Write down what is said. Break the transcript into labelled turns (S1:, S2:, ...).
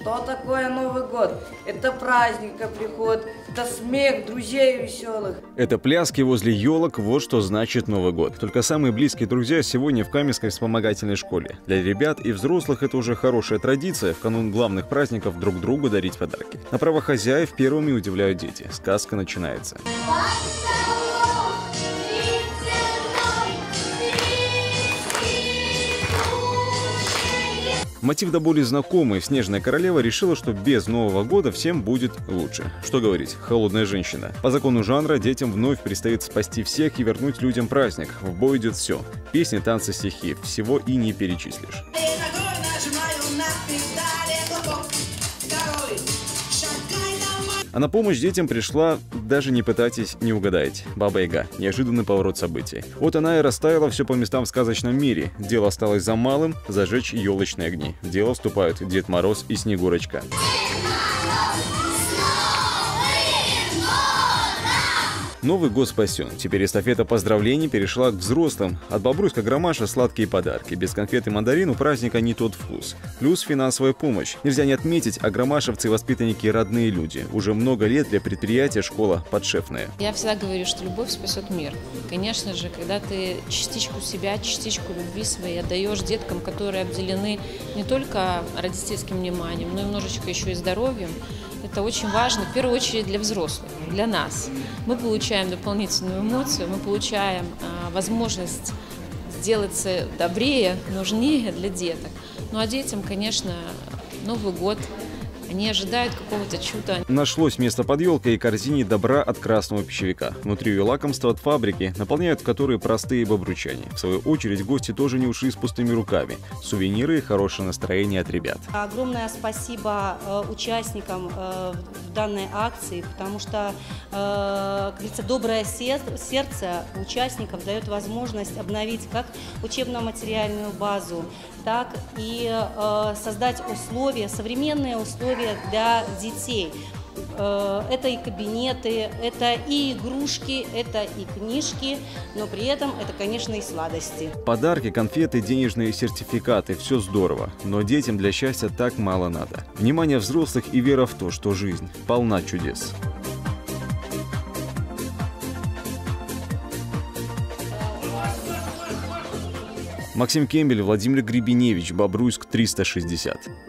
S1: Что такое Новый год? Это праздник, это приход, это смех друзей веселых.
S2: Это пляски возле елок, вот что значит Новый год. Только самые близкие друзья сегодня в Каменской вспомогательной школе. Для ребят и взрослых это уже хорошая традиция в канун главных праздников друг другу дарить подарки. На право хозяев первыми удивляют дети. Сказка начинается. Мотив до боли знакомый. Снежная королева решила, что без Нового года всем будет лучше. Что говорить, холодная женщина. По закону жанра детям вновь предстоит спасти всех и вернуть людям праздник. В бой идет все. Песни, танцы, стихи. Всего и не перечислишь. А на помощь детям пришла, даже не пытайтесь, не угадаете, Баба Яга. Неожиданный поворот событий. Вот она и расставила все по местам в сказочном мире. Дело осталось за малым – зажечь елочные огни. В дело вступают Дед Мороз и Снегурочка. Новый год спасен. Теперь эстафета поздравлений перешла к взрослым. От Бобруйска Громаша сладкие подарки. Без конфет и мандарин у праздника не тот вкус. Плюс финансовая помощь. Нельзя не отметить, а громашевцы и воспитанники родные люди. Уже много лет для предприятия школа подшефная.
S3: Я всегда говорю, что любовь спасет мир. Конечно же, когда ты частичку себя, частичку любви своей отдаешь деткам, которые обделены не только родительским вниманием, но и немножечко еще и здоровьем, это очень важно, в первую очередь для взрослых, для нас. Мы получаем дополнительную эмоцию, мы получаем а, возможность сделаться добрее, нужнее для деток. Ну а детям, конечно, Новый год – они ожидают какого-то чуда.
S2: Нашлось место под елкой и корзине добра от красного пищевика. Внутри ее лакомства от фабрики, наполняют которые простые бобручане. В свою очередь, гости тоже не ушли с пустыми руками. Сувениры и хорошее настроение от ребят.
S4: Огромное спасибо э, участникам э, в данной акции, потому что, э, как говорится, доброе сердце участников дает возможность обновить как учебно-материальную базу, так и создать условия, современные условия условия для детей. Э, это и кабинеты, это и игрушки, это и книжки, но при этом это, конечно, и сладости.
S2: Подарки, конфеты, денежные сертификаты – все здорово, но детям для счастья так мало надо. Внимание взрослых и вера в то, что жизнь полна чудес. Максим Кембель, Владимир Гребеневич, Бобруйск, 360.